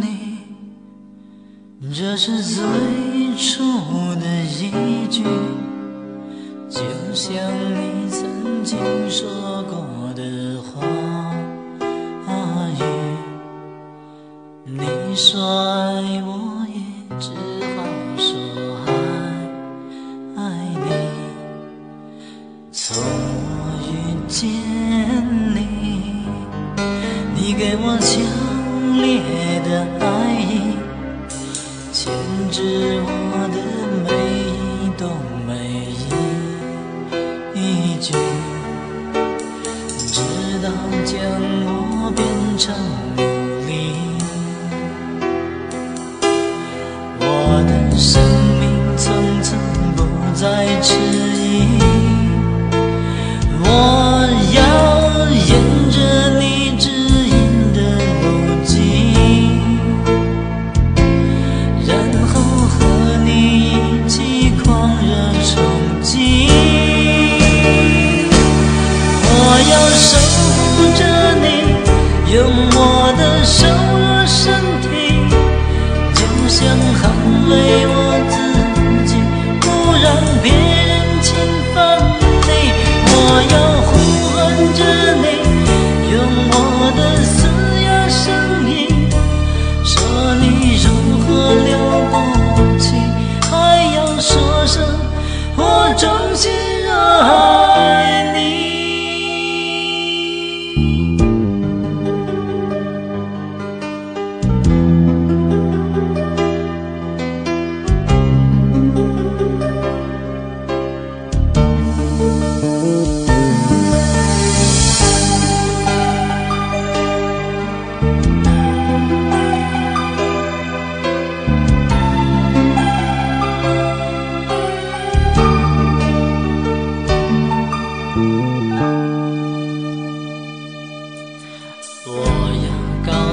你，这是最初的一句，就像你曾经说过的话语。你说爱我，也只好说爱爱你。从我遇见你，你给我强烈的爱意。牵制我的每一动每一句，直到将我变成奴隶。我的生命从此不再迟用我的手和身体，就像捍卫我自己，不让别人侵犯你。我要呼唤着你，用我的嘶哑声音。说你如何了不起，还要说声我衷心爱你。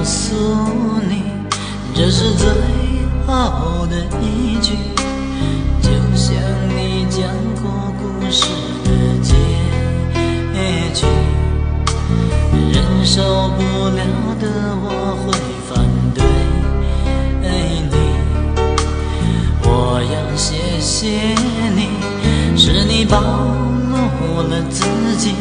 诉你，这是最好的一句，就像你讲过故事的结局。忍受不了的我会反对你，我要谢谢你，是你暴露了自己。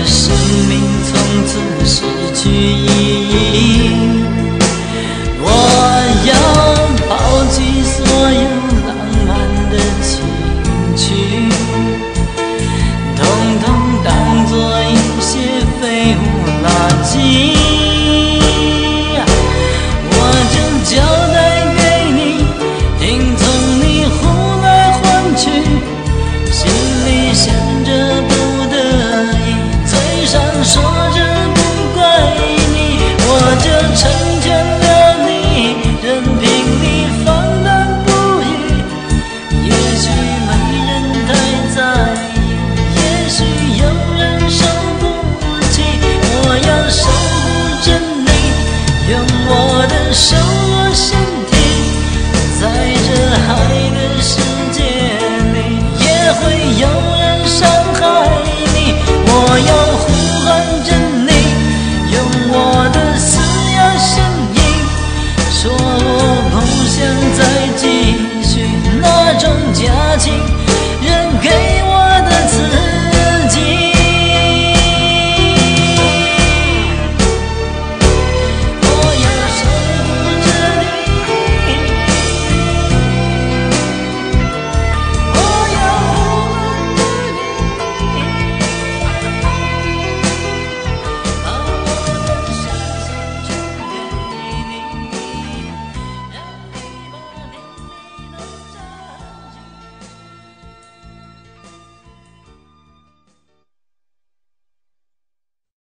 的生命从此失去意义，我要抛弃所有浪漫的情绪。统统当作一些废物垃圾。受我身体，在这爱的世界里，也会有人伤害你。我要呼喊着。